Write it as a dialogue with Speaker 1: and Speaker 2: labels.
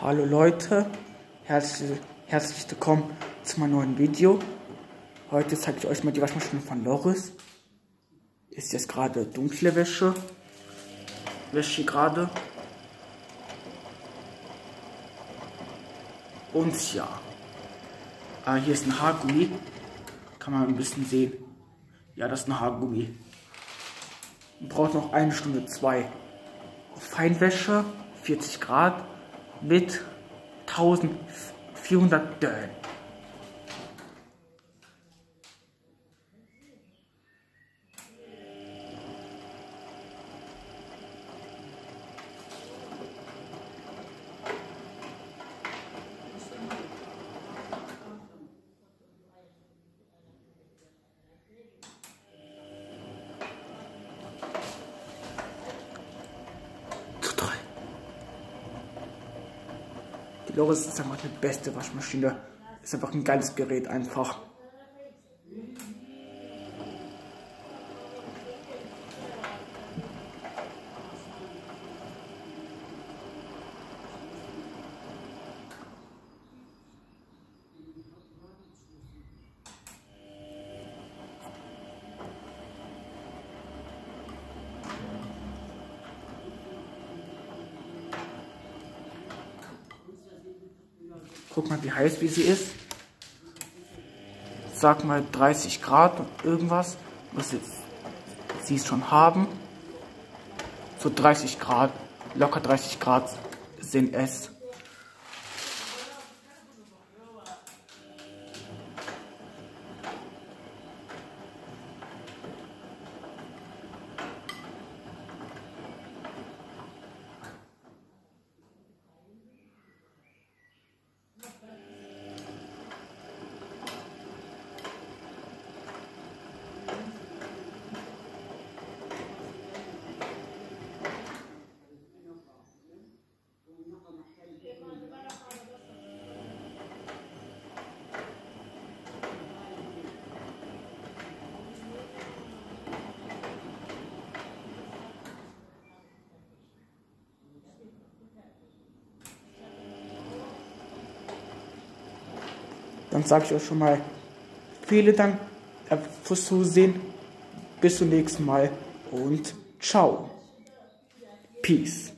Speaker 1: Hallo Leute, herzlich, herzlich willkommen zu meinem neuen Video. Heute zeige ich euch mal die Waschmaschine von Loris. Ist jetzt gerade dunkle Wäsche. Wäsche gerade. Und ja. Ah, hier ist ein Haargummi. Kann man ein bisschen sehen. Ja, das ist ein Haargummi. Braucht noch eine Stunde zwei. Feinwäsche, 40 Grad mit 1400 Dön. Die Loris ist einfach die beste Waschmaschine. Ist einfach ein geiles Gerät einfach. Guck mal, wie heiß wie sie ist. Sag mal 30 Grad und irgendwas, was sie es schon haben. So 30 Grad, locker 30 Grad sind es. Dann sage ich euch schon mal vielen Dank fürs Zusehen. Bis zum nächsten Mal und ciao. Peace.